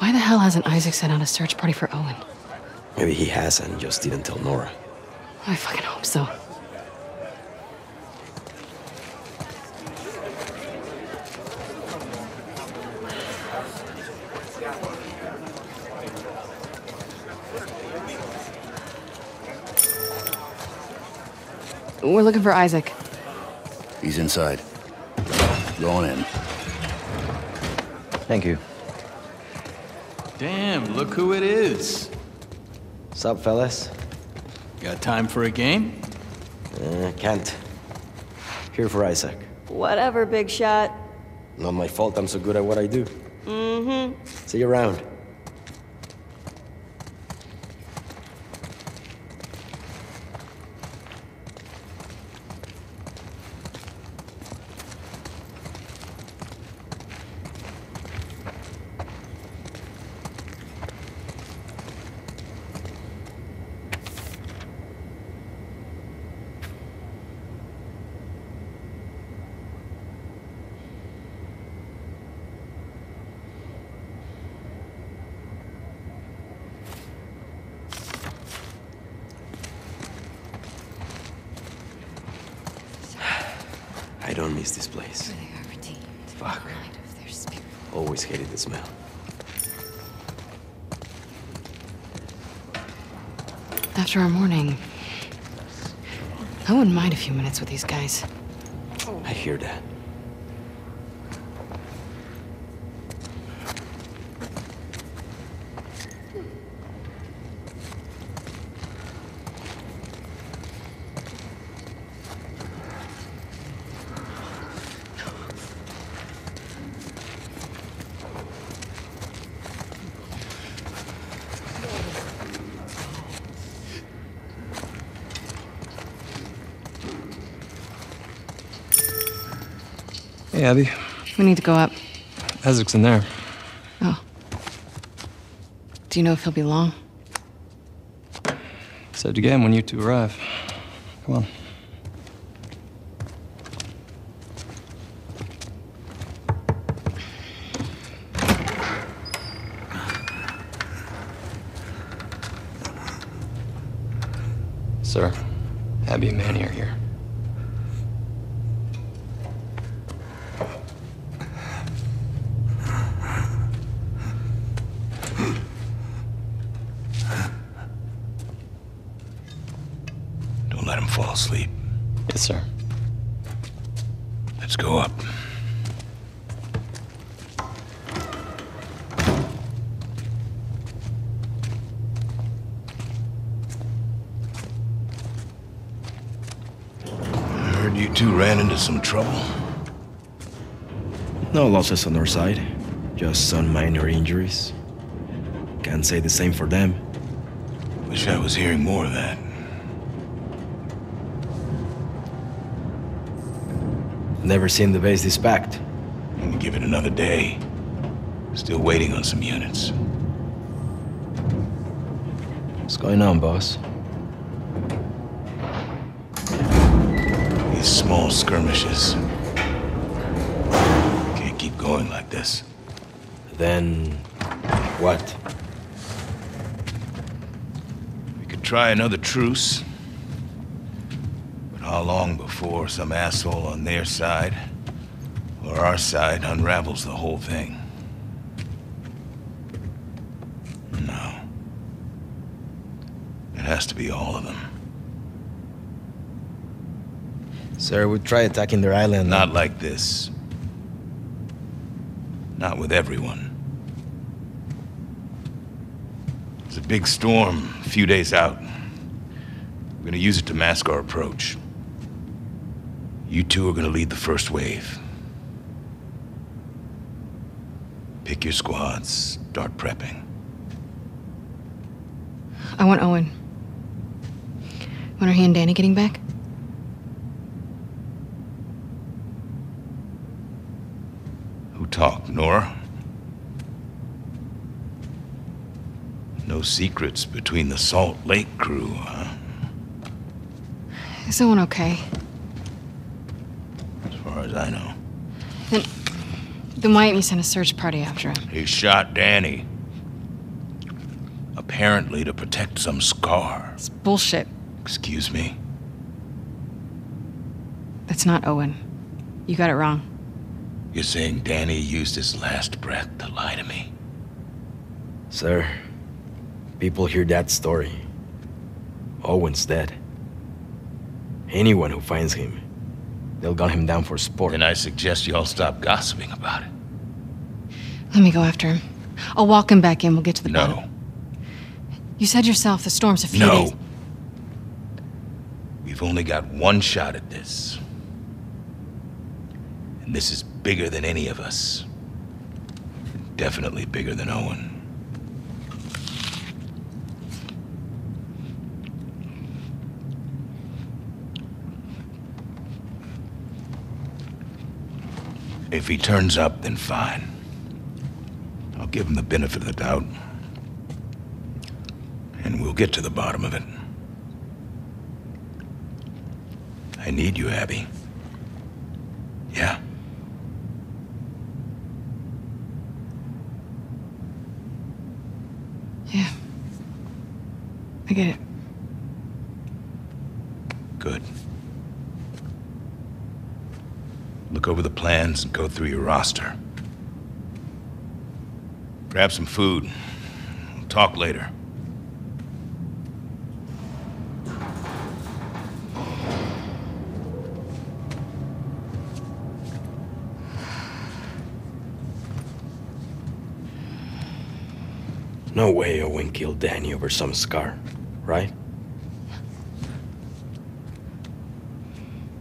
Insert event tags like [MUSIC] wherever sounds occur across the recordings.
Why the hell hasn't Isaac sent out a search party for Owen? Maybe he has and just didn't tell Nora. I fucking hope so. We're looking for Isaac. He's inside. Go on in. Thank you. Damn, look who it is. Sup, fellas? Got time for a game? Uh, can't. Here for Isaac. Whatever, big shot. Not my fault I'm so good at what I do. Mm-hmm. See you around. I don't miss this place. Fuck. Always hated the smell. After our morning, I wouldn't mind a few minutes with these guys. I hear that. Hey, Abby. We need to go up. Isaac's in there. Oh. Do you know if he'll be long? Said again when you two arrive. Come on. Sir, Abby and Manny are here. Don't let him fall asleep. Yes, sir. Let's go up. I heard you two ran into some trouble. No losses on our side. Just some minor injuries. Can't say the same for them. Wish I was hearing more of that. Never seen the base this packed. Give it another day. Still waiting on some units. What's going on, boss? These small skirmishes. Then... what? We could try another truce. But how long before some asshole on their side or our side unravels the whole thing? No. It has to be all of them. Sir, we try attacking their island. Not like this. Not with everyone. There's a big storm a few days out. We're gonna use it to mask our approach. You two are gonna lead the first wave. Pick your squads, start prepping. I want Owen. When are he and Danny getting back? Who talked, Nora? No secrets between the Salt Lake crew, huh? Is Owen okay? As far as I know. Then, then why didn't you send a search party after him? He shot Danny. Apparently to protect some scar. It's bullshit. Excuse me? That's not Owen. You got it wrong. You're saying Danny used his last breath to lie to me? Sir, people hear that story. Owen's dead. Anyone who finds him, they'll gun him down for sport. Then I suggest you all stop gossiping about it. Let me go after him. I'll walk him back in. We'll get to the No. bottom. You said yourself the storm's a few No. days. We've only got one shot at this. And this is bigger than any of us. Definitely bigger than Owen. If he turns up, then fine. I'll give him the benefit of the doubt. And we'll get to the bottom of it. I need you, Abby. Yeah? Yeah. I get it. Good. Look over the plans and go through your roster. Grab some food. We'll talk later. No way Owen killed Danny over some scar, right?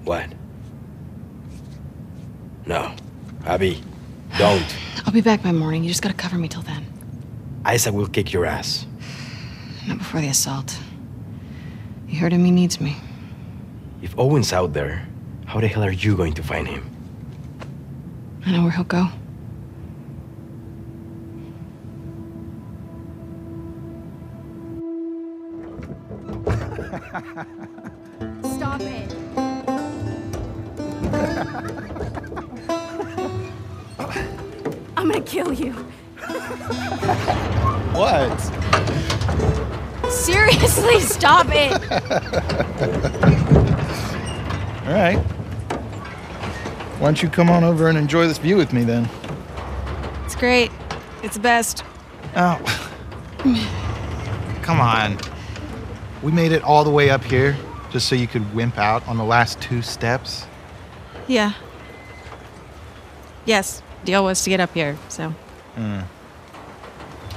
What? No. Abby, don't. I'll be back by morning. You just gotta cover me till then. Isaac will kick your ass. Not before the assault. You heard him, he needs me. If Owen's out there, how the hell are you going to find him? I know where he'll go. Don't you come on over and enjoy this view with me then? It's great. It's the best. Oh. [SIGHS] Come on. We made it all the way up here just so you could wimp out on the last two steps. Yeah. Yes, deal was to get up here, so. Hmm.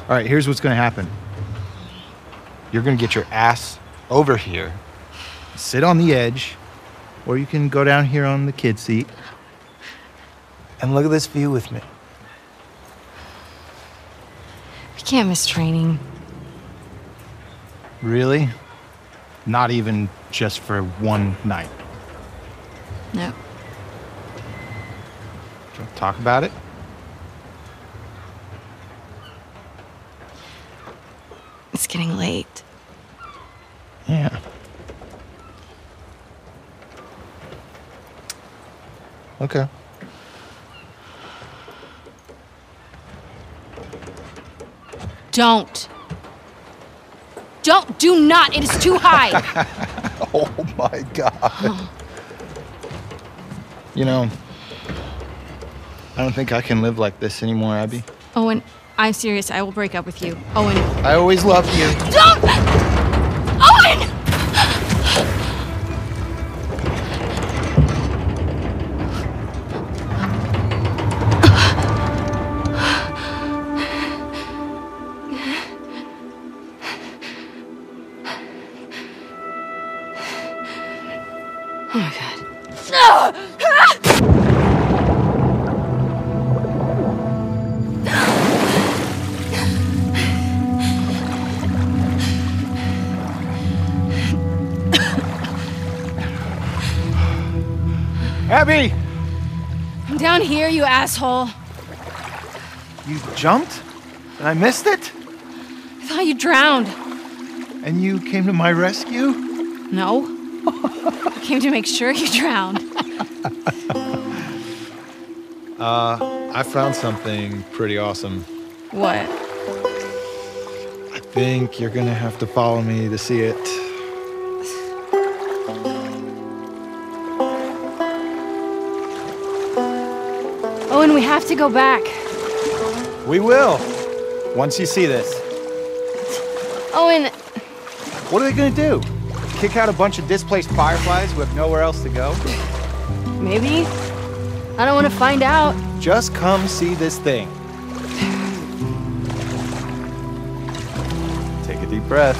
All right, here's what's going to happen. You're going to get your ass over here, sit on the edge, or you can go down here on the kid seat and look at this view with me. We can't miss training. Really? Not even just for one night. No. Do you talk about it? It's getting late. Yeah. Okay. Don't. Don't. Do not. It is too high. [LAUGHS] Oh my god. you know, I don't think I can live like this anymore, Abby. Owen, I'm serious. I will break up with you. Owen. I always loved you. Don't! Jumped? And I missed it? I thought you drowned. And you came to my rescue? No. [LAUGHS] I came to make sure you drowned. [LAUGHS] Uh, I found something pretty awesome. What? I think you're gonna have to follow me to see it. Oh, Owen, we have to go back. We will. Once you see this. Oh, Owen, What are they gonna do? Kick out a bunch of displaced fireflies who have nowhere else to go? maybe? I don't want to find out. Just come see this thing. Take a deep breath.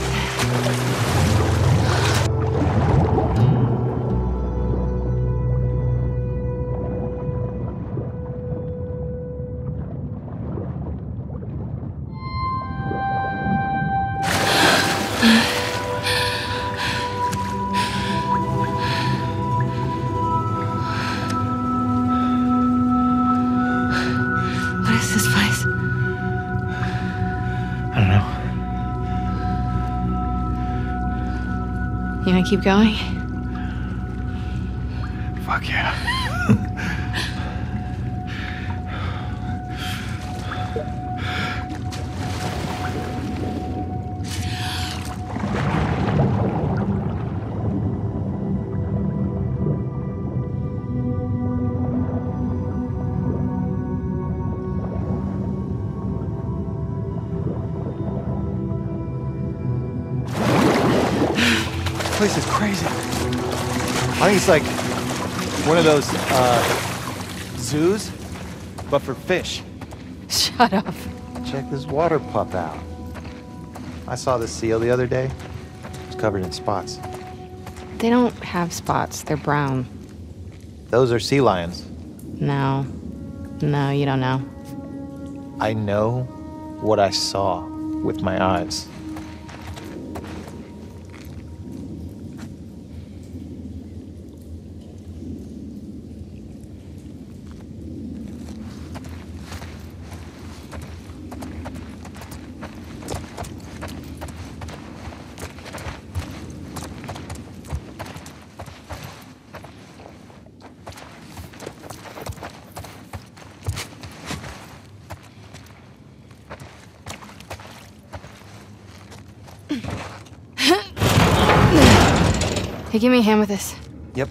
Keep going? One of those uh, zoos, but for fish. Shut up. Check this water pup out. I saw this seal the other day. It's covered in spots. They don't have spots. They're brown. Those are sea lions. No. No, you don't know. I know what I saw with my eyes. Hey, give me a hand with this. Yep.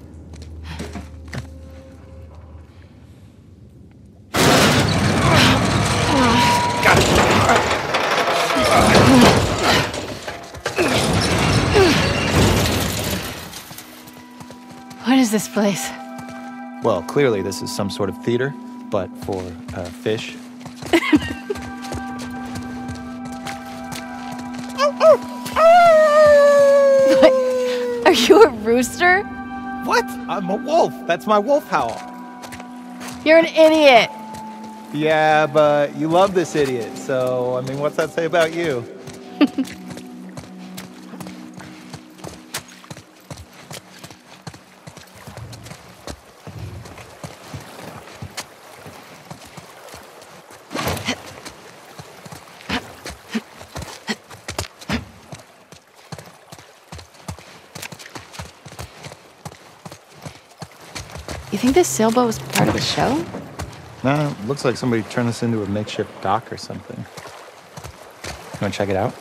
What is this place? Well, clearly this is some sort of theater, but for uh, fish. [LAUGHS] Are you a rooster? What? I'm a wolf. That's my wolf howl. You're an idiot. Yeah, but you love this idiot, so I mean, what's that say about you? [LAUGHS] sailboat was part of the show? No, looks like somebody turned this into a makeshift dock or something. You wanna check it out?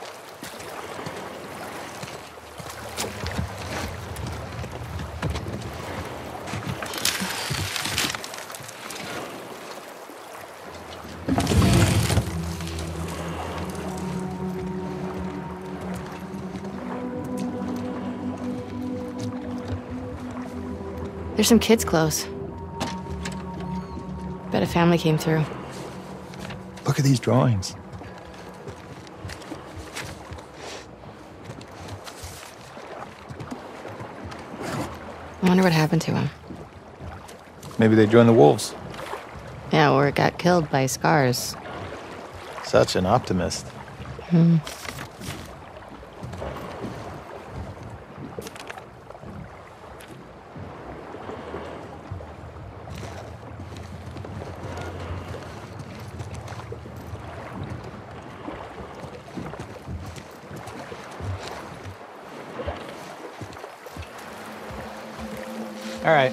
There's some kids' clothes. A family came through. Look at these drawings. I wonder what happened to him. Maybe they joined the wolves. Yeah, or got killed by scars. Such an optimist. All right,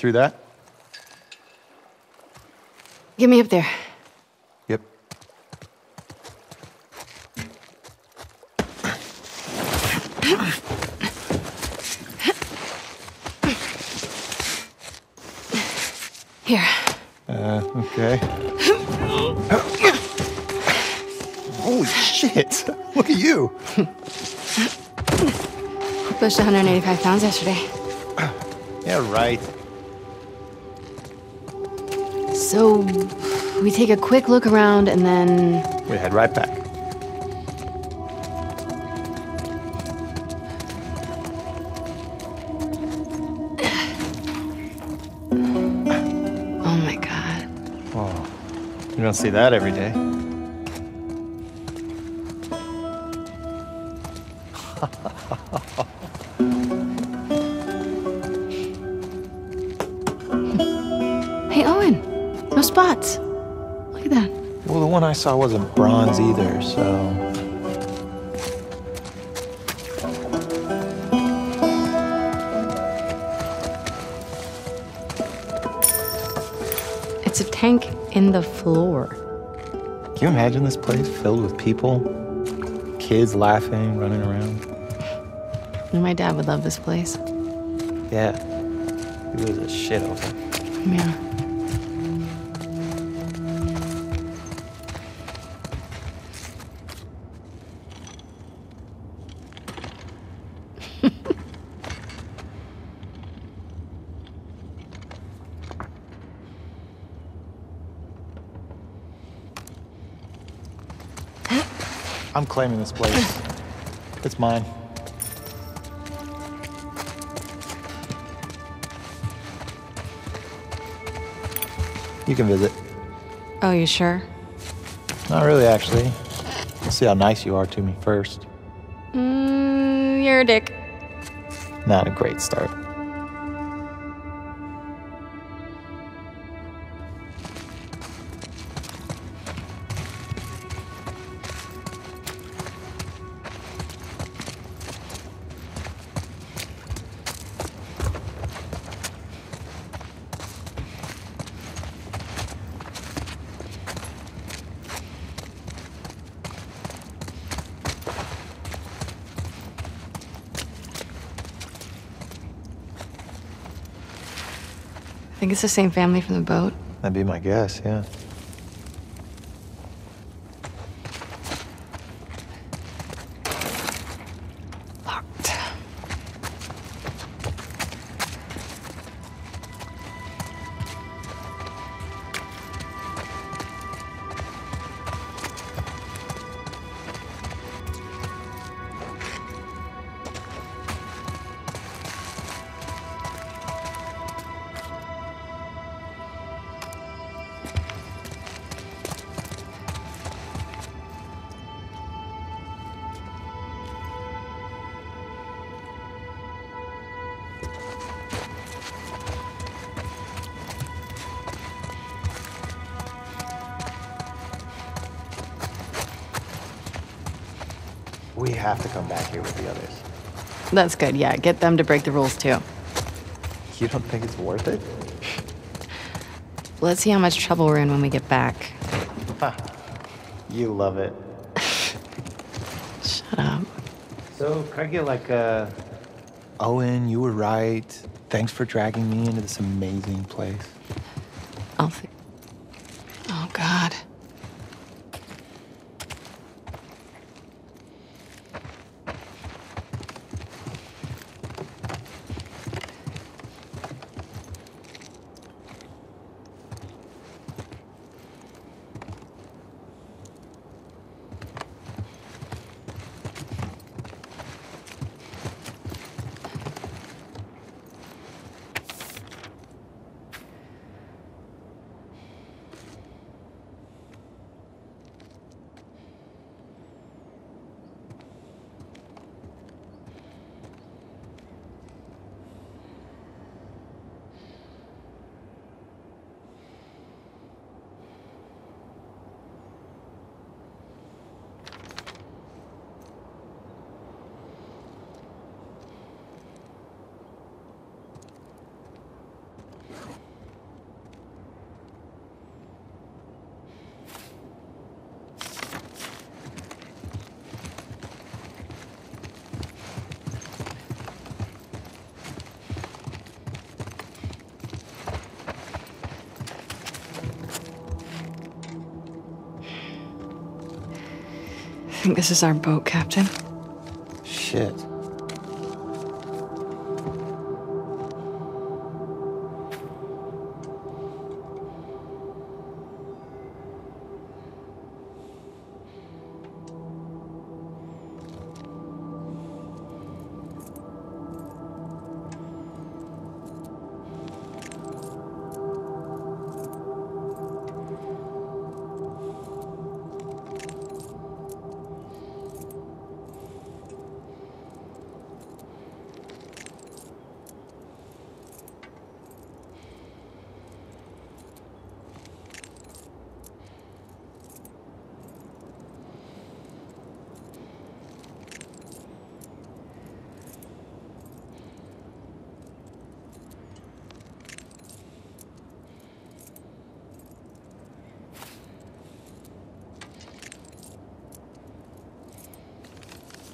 Through that? Get me up there. Yep. Here. Uh, okay. Holy shit! Look at you. Pushed 185 pounds yesterday. Yeah, right. So, we take a quick look around and then. We head right back. [SIGHS] Oh my god. Oh, you don't see that every day. The I saw wasn't bronze either, so. It's a tank in the floor. Can you imagine this place filled with people? Kids laughing, running around. My dad would love this place. Yeah. He was a shit over. Yeah. Claiming this place. It's mine. You can visit. Oh, you sure? Not really, actually. Let's see how nice you are to me first. Mm, you're a dick. Not a great start. Think it's the same family from the boat. That'd be my guess, yeah. That's good, yeah. Get them to break the rules too. You don't think it's worth it? Let's see how much trouble we're in when we get back. You love it. Shut up. So, can I get like a. Owen, you were right. Thanks for dragging me into this amazing place. Think this is our boat, Captain. Shit.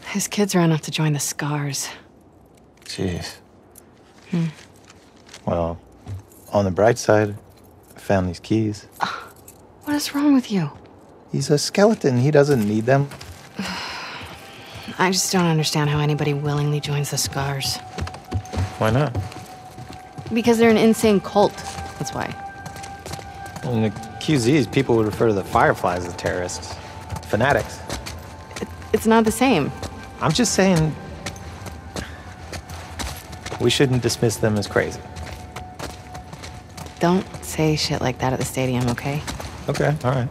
His kids are enough to join the Scars. Jeez. Hmm. Well, on the bright side, I found these keys. What is wrong with you? He's a skeleton. He doesn't need them. [SIGHS] I just don't understand how anybody willingly joins the Scars. Why not? Because they're an insane cult. That's why. In the QZs, people would refer to the Fireflies as terrorists, fanatics. It's not the same. I'm just saying we shouldn't dismiss them as crazy. Don't say shit like that at the stadium, okay? Okay, all right.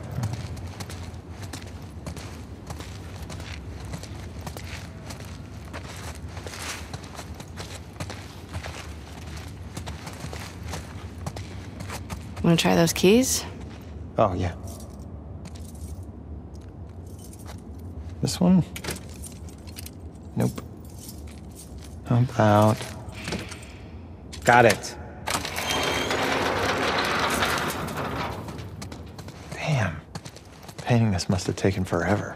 Wanna try those keys? Oh, yeah. This one? Nope. How about. Got it. Damn. Painting this must have taken forever.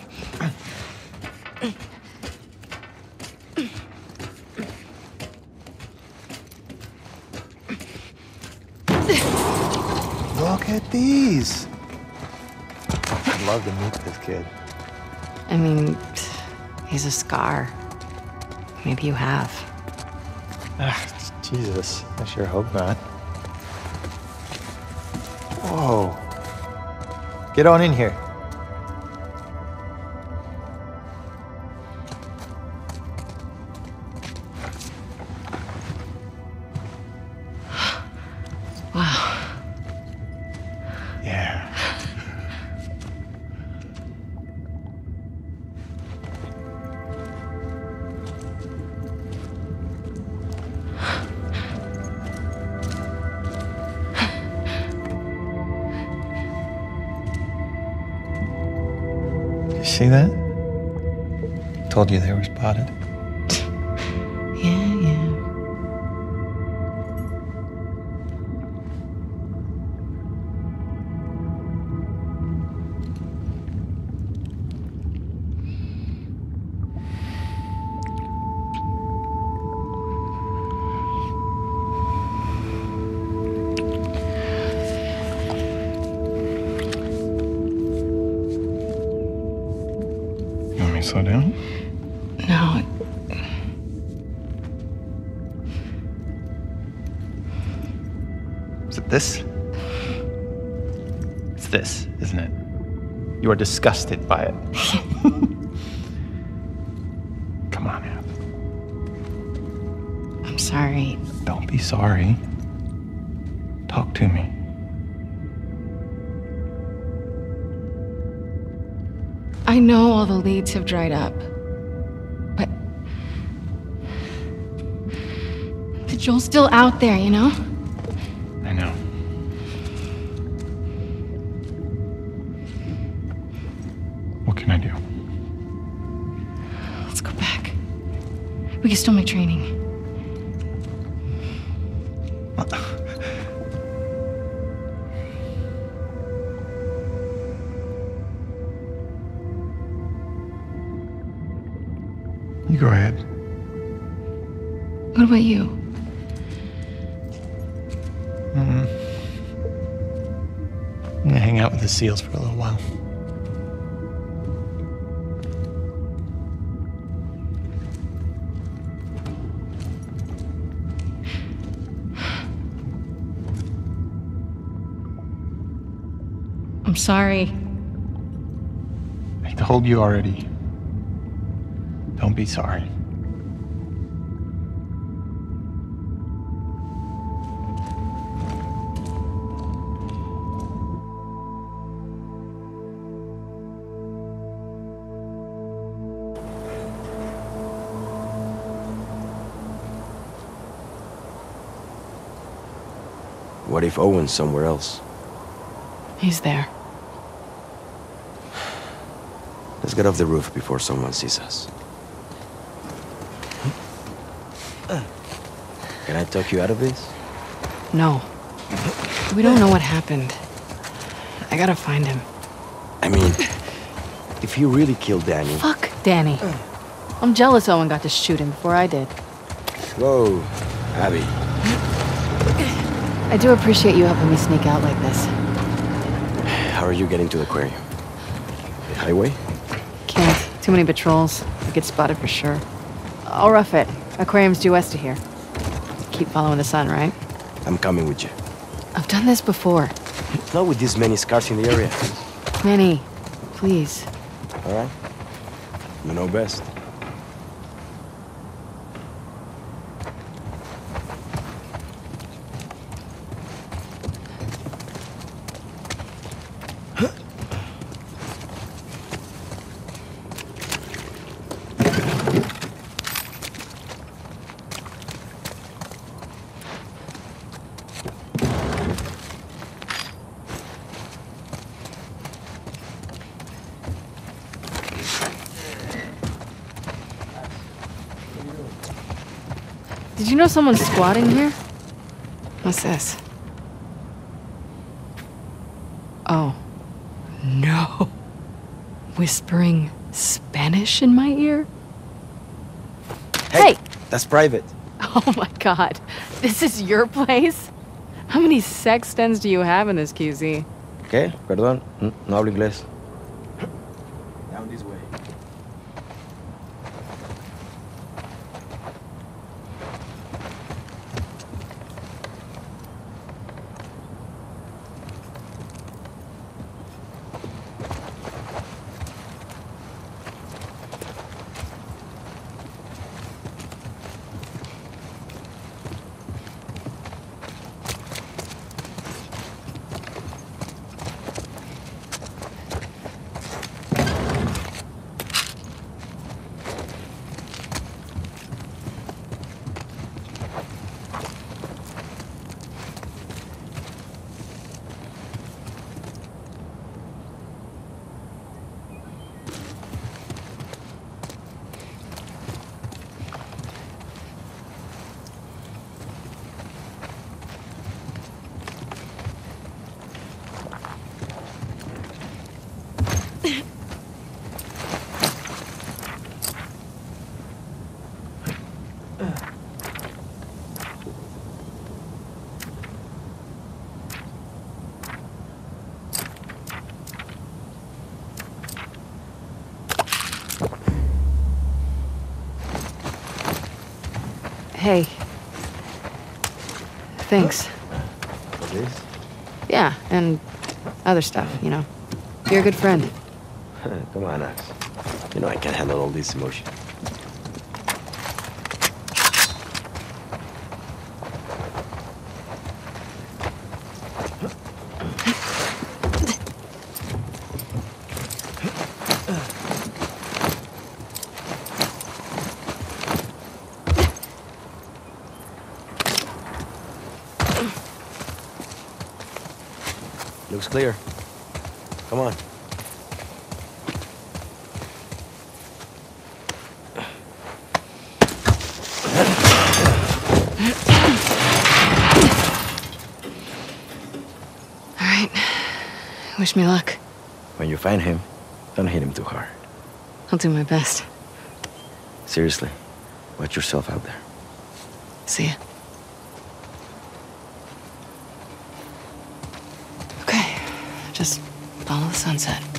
These. I'd love to meet this kid. I mean, he's a scar. Maybe you have. Ah, Jesus, I sure hope not. Whoa. Get on in here. You they were spotted. disgusted by it. [LAUGHS] Come on, Ab. I'm sorry. Don't be sorry. Talk to me. I know all the leads have dried up. But. The Joel's still out there, you know? Can still make training. You go ahead. What about you? Mm-hmm. I'm gonna hang out with the seals for a little while. Sorry. I told you already. Don't be sorry. What if Owen's somewhere else? He's there. Let's get off the roof before someone sees us. Can I talk you out of this? No. We don't know what happened. I gotta find him. I mean, if he really killed Danny. Fuck Danny. I'm jealous Owen got to shoot him before I did. Whoa, Abby. I do appreciate you helping me sneak out like this. How are you getting to the aquarium? The highway? Too many patrols. I get spotted for sure. I'll rough it. Aquarium's due west of here. Keep following the sun, right? I'm coming with you. I've done this before. Not with this many scars in the area. Manny, please. All right? You know best. Know someone's squatting here? What's this? Oh. No. Whispering Spanish in my ear? Hey! That's private. [LAUGHS] Oh my god. This is your place? How many sex dens do you have in this QZ? ¿Qué? Perdón, no hablo inglés. Hey. Thanks. For this? Yeah, and other stuff, you know. You're a good friend. [LAUGHS] Come on, Ax. You know I can't handle all this emotion. Looks clear. Come on. All right. Wish me luck. When you find him, don't hit him too hard. I'll do my best. Seriously, watch yourself out there. See ya. Okay. Just follow the sunset.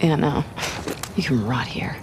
Yeah, no. You can rot here.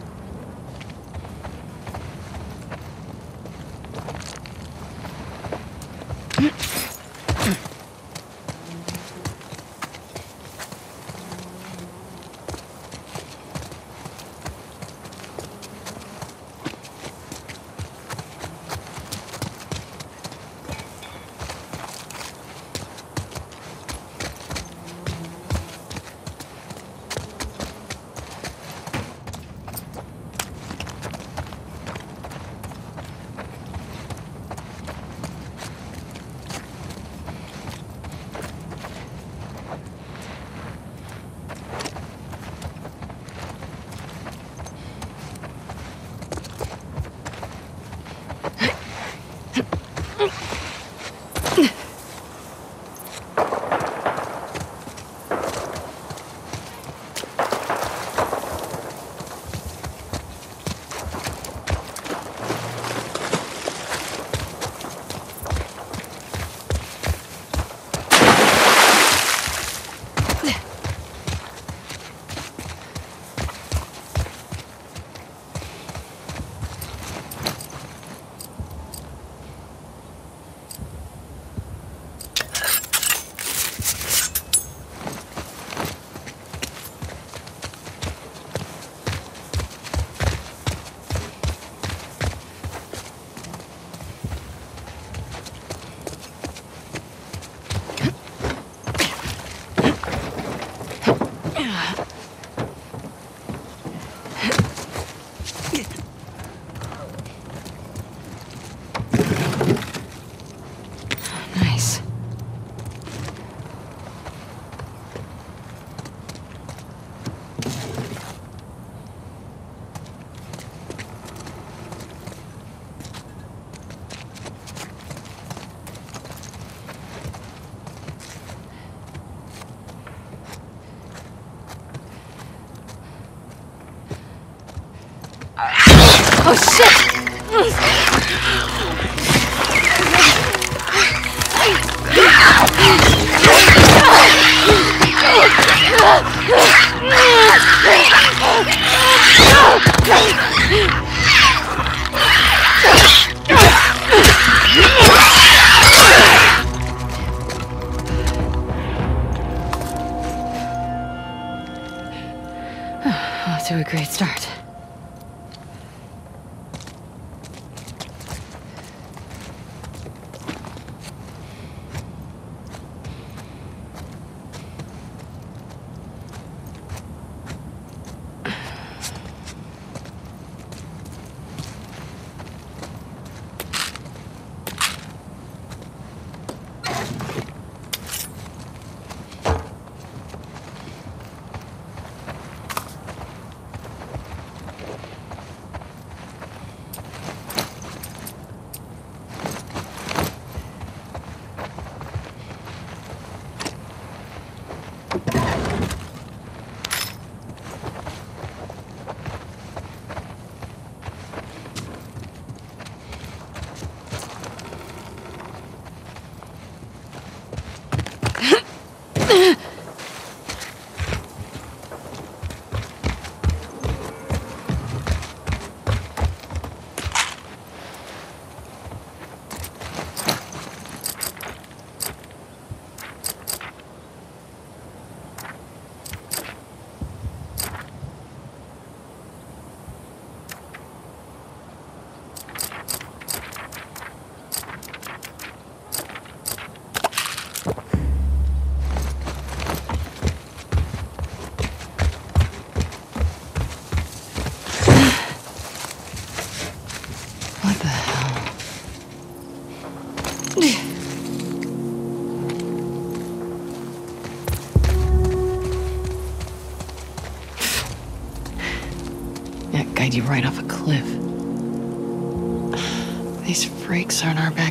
Shit! You right off a cliff. These freaks are in our backyard.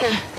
the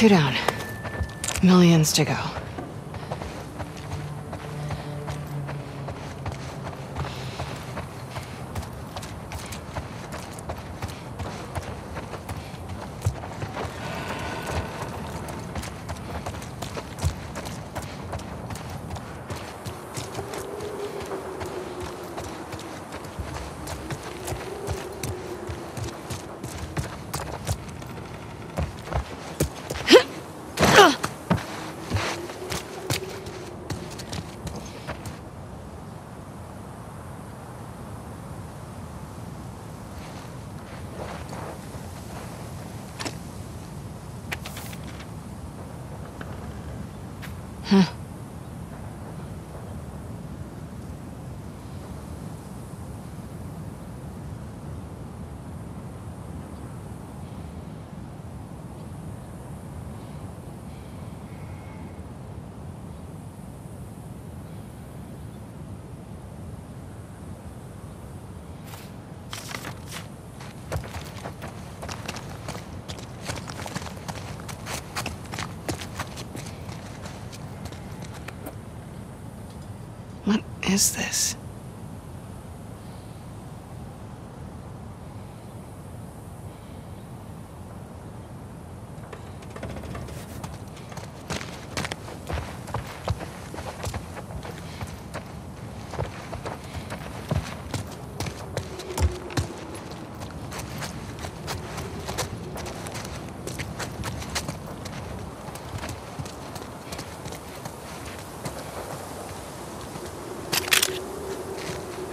Two down. Millions to go. What is this?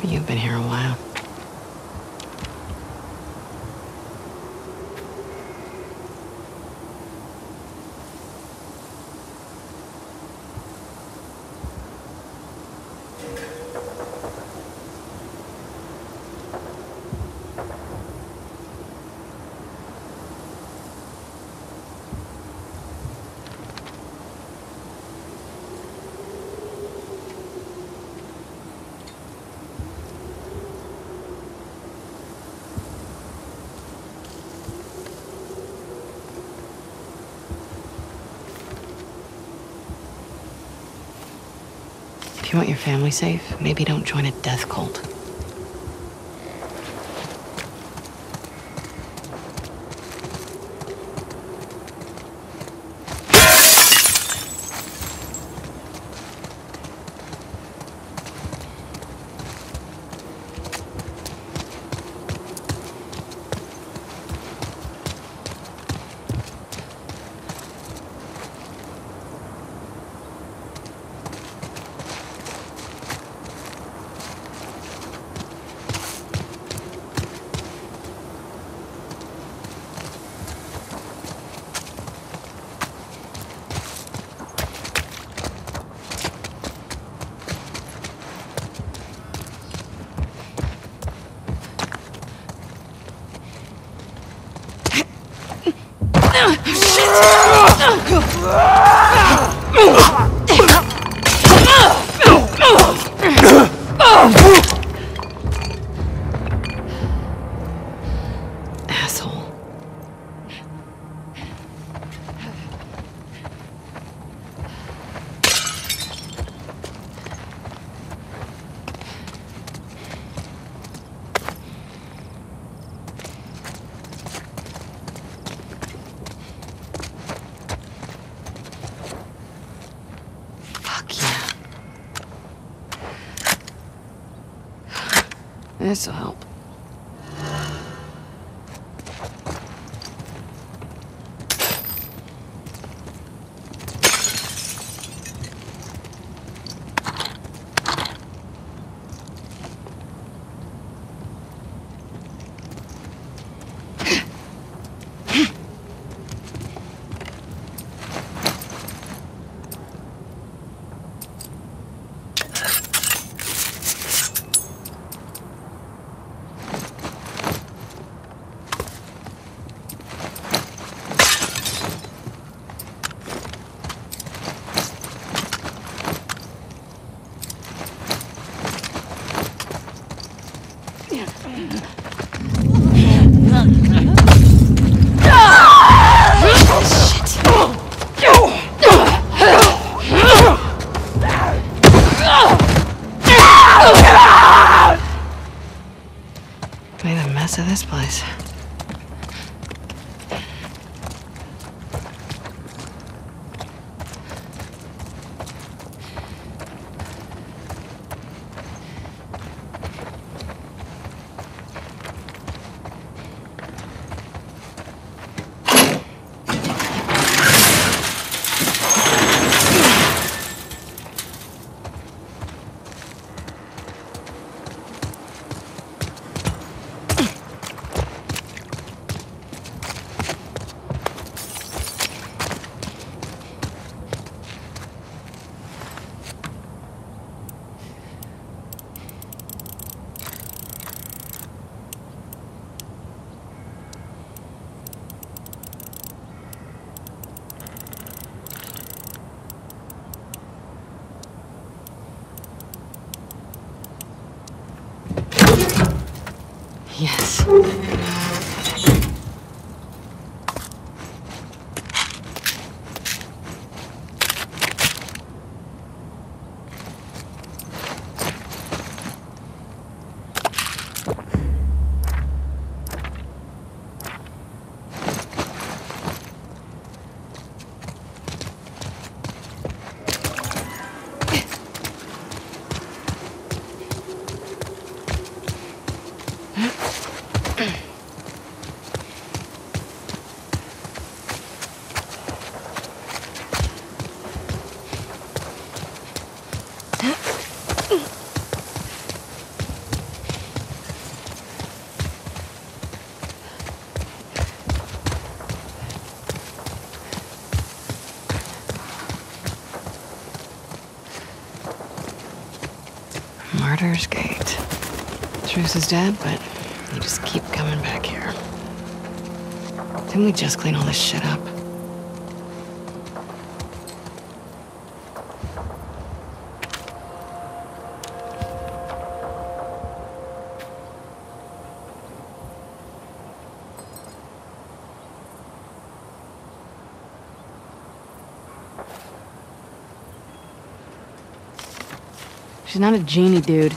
You've been here a while. If you want your family safe, maybe don't join a death cult. Martyr's Gate. Truce is dead, but you just keep coming back here. Didn't we just clean all this shit up? She's not a genie, dude.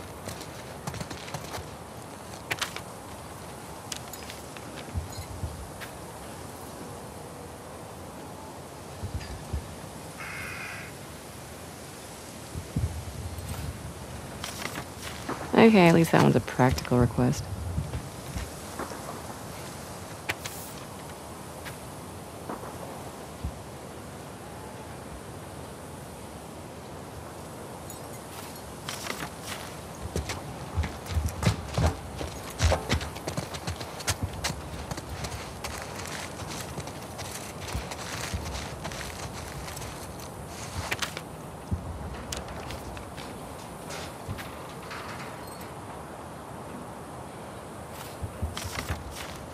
Okay, at least that one's a practical request.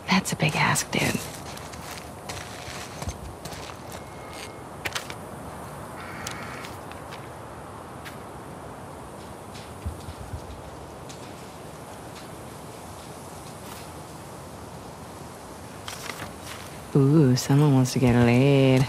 That's a big ask, dude. Ooh, someone wants to get laid.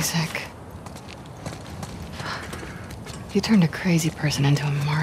Isaac. You turned a crazy person into a martyr.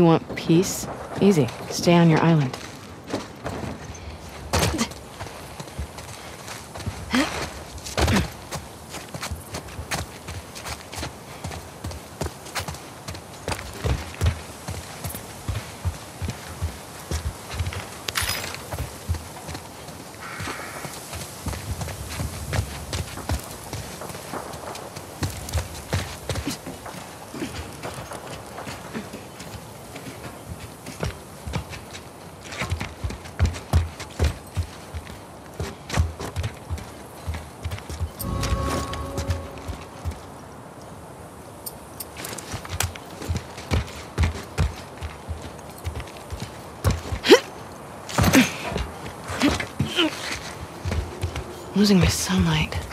You want peace? Easy. Stay on your island. Losing my sunlight.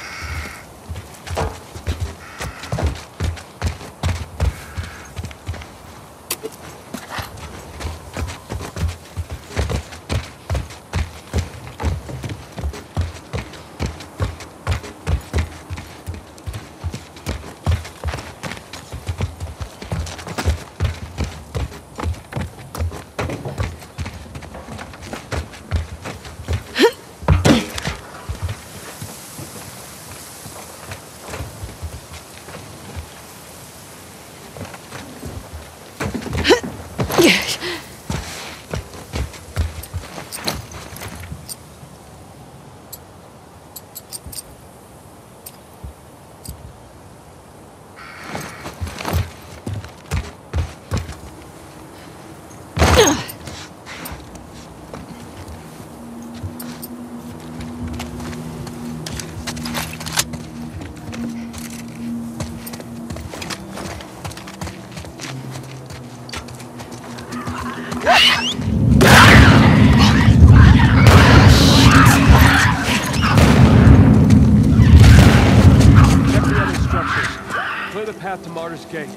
Martyr's Gate.